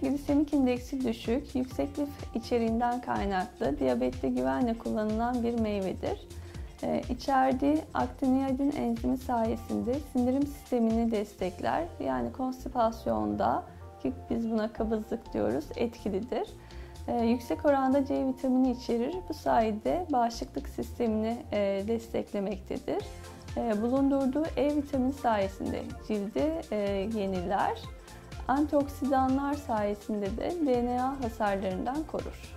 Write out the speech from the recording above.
glisemik indeksi düşük, yüksek lif içeriğinden kaynaklı diyabette güvenle kullanılan bir meyvedir. Ee, içerdiği aktiniyadin enzimi sayesinde sindirim sistemini destekler. Yani konstipasyonda ki biz buna kabızlık diyoruz etkilidir. Ee, yüksek oranda C vitamini içerir. Bu sayede bağışıklık sistemini e, desteklemektedir. E, bulundurduğu E vitamini sayesinde cildi e, yeniler. Antioksidanlar sayesinde de DNA hasarlarından korur.